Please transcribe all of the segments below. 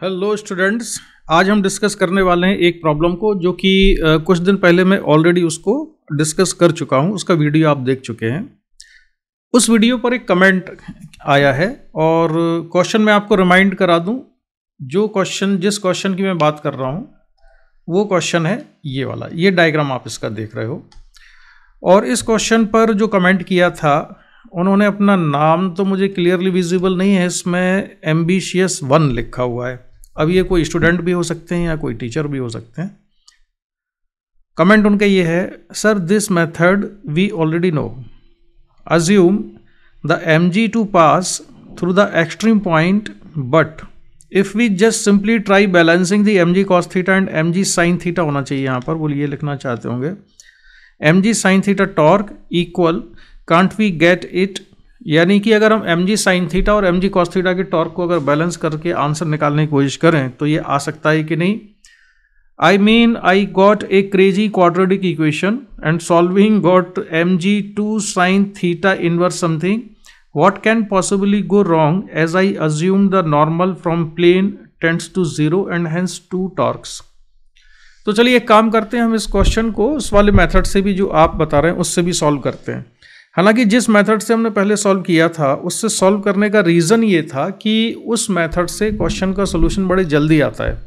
Hello students आज हम discuss करने वाले हैं एक प्रॉब्लम को, जो कि कुछ दिन पहले मैं ऑलरेडी उसको डिस्कस कर चुका हूँ। उसका वीडियो आप देख चुके हैं। उस वीडियो पर एक कमेंट आया है और क्वेश्चन मैं आपको रिमाइंड करा दूँ। जो क्वेश्चन जिस क्वेश्चन की मैं बात कर रहा हूँ, वो क्वेश्चन है ये वाला। ये डायग्राम आप इसका देख रहे हो। और इस क्वेश्चन पर जो कमेंट किया था, उन्होंने अपना नाम तो मुझे क्लियरली विजिबल नहीं है। इसमें एम्बिशियस वन लिखा हुआ है। अब ये कोई स्टूडेंट भी हो सकते हैं या कोई टीचर भी हो सकते हैं। कमेंट उनका ये है, sir this method we already know assume the M G to pass through the extreme point but if we just simply try balancing the M G cos theta and M G sine theta होना चाहिए यहाँ पर, वो ये लिखना चाहते होंगे। M G sine theta torque equal can't we get it यानी कि अगर हम एम जी साइन थीटा और एम जी थीटा के टॉर्क को अगर बैलेंस करके आंसर निकालने की कोशिश करें तो ये आ सकता है कि नहीं? I mean I got a crazy quadratic equation and solving got M G two sine theta inverse something what can possibly go wrong as I assume the normal from plane tends to zero and hence two torques तो चलिए एक काम करते हैं, हम इस question को उस वाले मेथड से भी जो आप बता रहे हैं, उससे भी सॉल्व करते हैं। हालाँकि जिस मेथड से हमने पहले सॉल्व किया था, उससे सॉल्व करने का रीज़न ये था कि उस मेथड से क्वेश्चन का सोल्यूशन बड़े जल्दी आता है।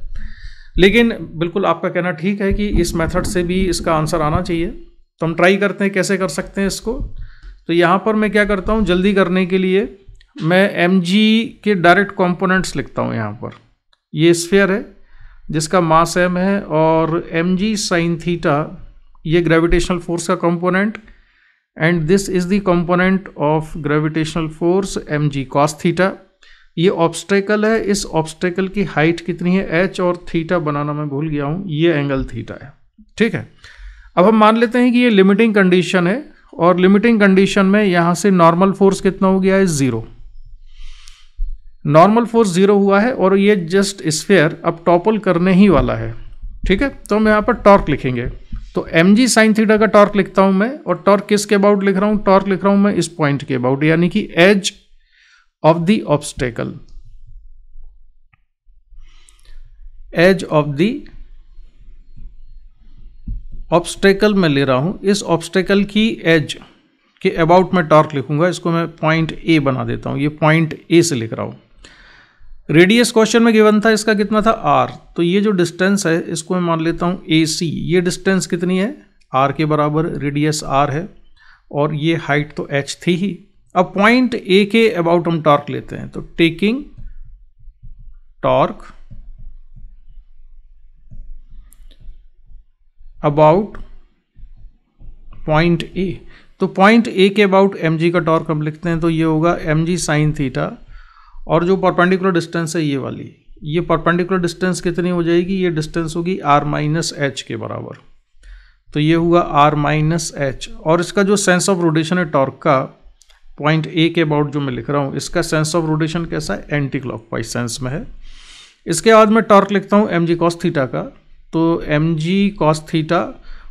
लेकिन बिल्कुल आपका कहना ठीक है कि इस मेथड से भी इसका आंसर आना चाहिए। तो हम ट्राई करते हैं कैसे कर सकते हैं इसको। तो यहाँ पर मैं क्या करता हूँ, जल्दी करने के लिए मैं एम के डायरेक्ट कॉम्पोनेंट्स लिखता हूँ यहाँ पर। ये स्फेयर है, जिसका मास एम है और एम जी साइन थीटा ये ग्रेविटेशनल फोर्स का component and this is the component of gravitational force M G cos theta ये ऑब्स्टेकल है, इस ऑब्स्टेकल की हाइट कितनी है? एच और थीटा बनाना मैं भूल गया हूँ, ये एंगल थीटा है। ठीक है? अब हम मान लेते हैं कि ये लिमिटिंग कंडीशन है, और लिमिटिंग कंडीशन में यहाँ से नॉर्मल फोर्स कितना हो गया है? ज़ीरो नॉर्मल फोर्स ज़ीरो हुआ है, और ये जस्ट स्फेयर अब टॉपल करने ही वाला है। ठीक है? तो हम यहाँ पर टॉर्क लिखेंगे। तो एम जी साइन थीटा का टॉर्क लिखता हूँ मैं, और टॉर्क किसके अबाउट लिख रहा हूँ? टॉर्क लिख रहा हूँ मैं इस पॉइंट के अबाउट यानी कि edge of the obstacle. Edge of the obstacle मैं ले रहा हूँ। इस ऑब्स्टेकल की एज के अबाउट मैं टॉर्क लिखूँगा। इसको मैं पॉइंट ए बना देता हूँ। ये पॉइंट ए से लिख रहा हूँ। रेडियस क्वेश्चन में गिवन था, इसका कितना था? आर तो ये जो डिस्टेंस है, इसको मैं मान लेता हूँ ए सी ये डिस्टेंस कितनी है? आर के बराबर रेडियस आर है। और ये हाइट तो एच थी ही। अब पॉइंट ए के अबाउट हम टॉर्क लेते हैं। तो taking torque about point A तो पॉइंट ए के अबाउट एम जी का टॉर्क हम लिखते हैं। तो ये होगा एम जी साइन थीटा और जो परपेंडिकुलर डिस्टेंस है ये वाली, ये परपेंडिकुलर डिस्टेंस कितनी हो जाएगी? ये डिस्टेंस होगी आर माइनस एच के बराबर। तो ये हुआ आर माइनस एच और इसका जो सेंस ऑफ़ रोटेशन है टॉर्क का पॉइंट ए के अबाउट जो मैं लिख रहा हूँ, इसका सेंस ऑफ़ रोटेशन कैसा है? एंटी क्लॉकवाइज सेंस में है। इसके बाद मैं टॉर्क लिखता हूँ एम जी कॉस थीटा का। तो एम जी कॉस थीटा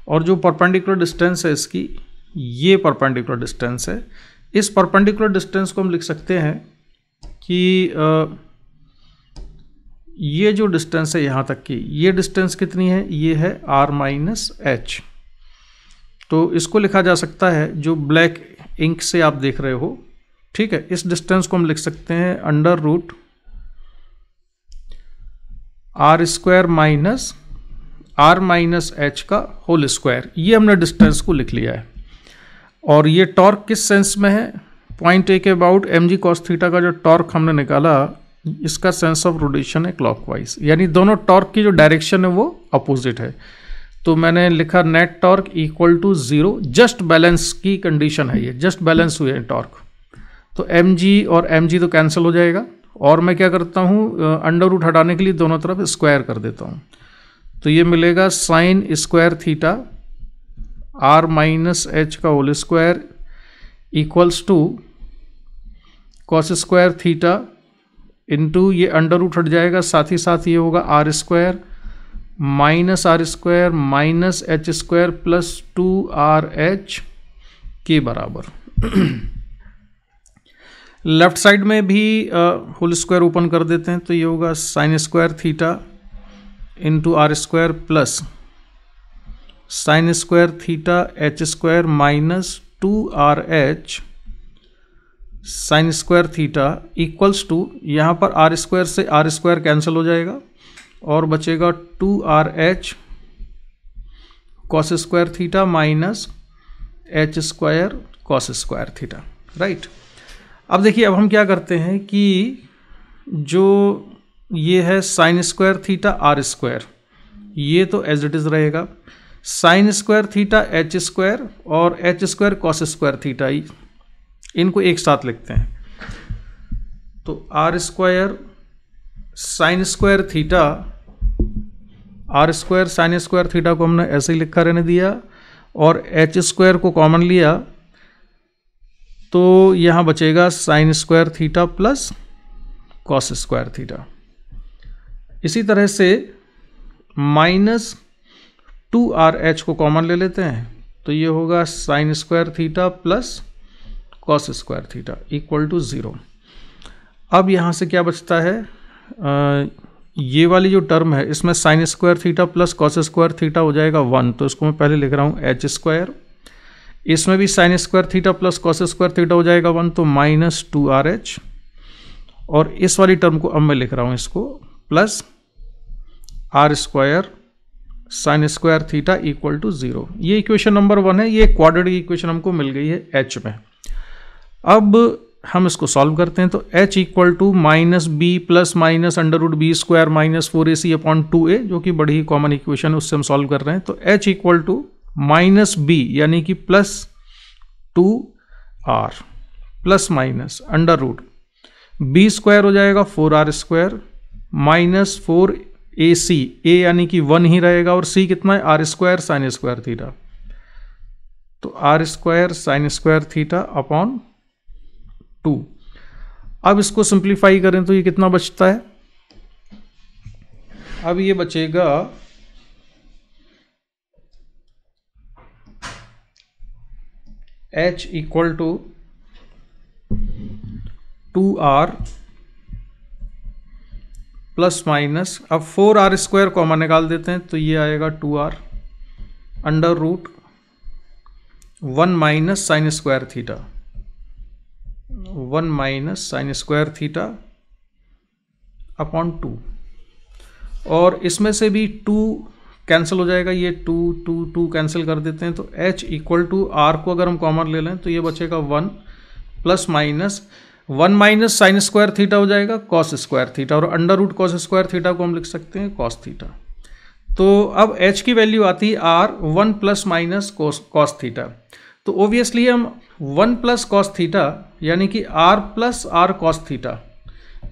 और जो परपेंडिकुलर डिस्टेंस है इसकी, ये परपेंडिकुलर डिस्टेंस है। इस परपेंडिकुलर डिस्टेंस को हम लिख सकते हैं कि ये जो डिस्टेंस है यहाँ तक की ये डिस्टेंस कितनी है? ये है आर माइनस एच तो इसको लिखा जा सकता है जो ब्लैक इंक से आप देख रहे हो। ठीक है, इस डिस्टेंस को हम लिख सकते हैं under root R square minus R minus H का होल स्क्वायर ये हमने डिस्टेंस को लिख लिया है। और ये टॉर्क किस सेंस में है? पॉइंट ए के about M G cos theta का जो टॉर्क हमने निकाला, इसका सेंस ऑफ़ रोटेशन है क्लॉकवाइज यानी दोनों टॉर्क की जो डायरेक्शन है वो अपोजिट है। तो मैंने लिखा net torque equal to zero just balance की कंडीशन है ये जस्ट बैलेंस हुए हैं टॉर्क तो एम जी और एम जी तो कैंसिल हो जाएगा। और मैं क्या करता हूँ अंडर रूट हटाने के लिए दोनों तरफ़ स्क्वायर कर देता हूँ। तो ये मिलेगा sine square theta R minus H का whole square equals to cos square theta into ये अंडर रूट हट जाएगा, साथ ही साथ ये होगा R square minus R square minus H square plus two R H के बराबर। लेफ़्ट साइड में भी होल स्क्वायर ओपन कर देते हैं तो ये होगा sine square theta into R square plus sine square theta H square minus two R H sine square theta equals to यहाँ पर आर स्क्वायर से आर स्क्वायर कैंसिल हो जाएगा, और बचेगा two R H cos square theta minus H square cos square theta right अब देखिए, अब हम क्या करते हैं कि जो ये है sine square theta R square ये तो एज इट इज़ रहेगा। Sine square theta H square और H square cos square theta इनको एक साथ लिखते हैं। तो R square sine square theta R square sine square theta को हमने ऐसे ही लिखा रहने दिया और एच स्क्वायर को कॉमन लिया तो यहाँ बचेगा sine square theta plus cos square theta इसी तरह से माइनस टू आर एच को कॉमन ले लेते हैं तो ये होगा sine square theta plus cos square theta equal to zero अब यहाँ से क्या बचता है? आ, ये वाली जो टर्म है इसमें sine square theta plus cos square theta हो जाएगा वन तो इसको मैं पहले लिख रहा हूँ एच स्क्वायर इसमें भी sine square theta plus cos square theta हो जाएगा वन तो माइनस टू आर एच और इस वाली टर्म को अब मैं लिख रहा हूँ इसको plus R square sine square theta equal to zero ये इक्वेशन नंबर वन है ये क्वाड्रेटिक इक्वेशन हमको मिल गई है एच में। अब हम इसको सॉल्व करते हैं तो h equal to minus B plus minus under root B square minus four A C upon two A जो कि बड़ी ही कॉमन इक्वेशन है, उससे हम सॉल्व कर रहे हैं। तो h equal to minus B यानी कि plus two R plus minus under root B square हो जाएगा four R square minus four A C A यानी कि वन ही रहेगा और सी कितना है? R square sine square theta तो R square sine square theta upon two. अब इसको सिंप्लीफाई करें तो ये कितना बचता है? अब ये बचेगा H equal to two R plus minus अब फोर आर स्क्वायर कॉमन निकाल देते हैं तो ये आएगा two R under root one minus sine square theta one minus sine square theta upon two. और इसमें से भी टू कैंसिल हो जाएगा, ये टू टू टू कैंसिल कर देते हैं तो h इक्वल टू आर को अगर हम कॉमन ले लें तो ये बचेगा one plus minus, one minus sine square theta हो जाएगा कॉस स्क्वायर थीटा, और under root cos square theta को हम लिख सकते हैं कॉस थीटा। तो अब h की वैल्यू आती है R, one plus minus cos theta. तो ओबियसली हम वन प्लस कॉस थीटा यानी कि R plus R cos theta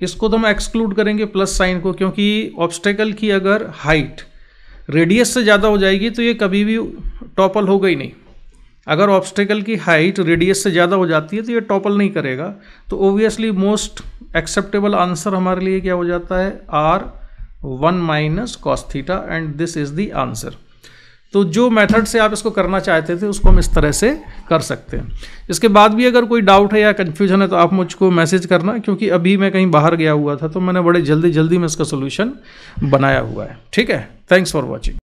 इसको तो हम एक्सक्लूड करेंगे प्लस साइन को, क्योंकि ऑब्स्टेकल की अगर हाइट रेडियस से ज़्यादा हो जाएगी तो ये कभी भी टॉपल होगा ही नहीं। अगर ऑब्स्टेकल की हाइट रेडियस से ज़्यादा हो जाती है तो ये टॉपल नहीं करेगा। तो ओबियसली मोस्ट एक्सेप्टेबल आंसर हमारे लिए क्या हो जाता है? R one minus cos theta and this is the answer तो जो मेथड से आप इसको करना चाहते थे, उसको हम इस तरह से कर सकते हैं। इसके बाद भी अगर कोई डाउट है या कन्फ्यूज़न है तो आप मुझको मैसेज करना, क्योंकि अभी मैं कहीं बाहर गया हुआ था तो मैंने बड़े जल्दी जल्दी में इसका सोल्यूशन बनाया हुआ है। ठीक है? Thanks for watching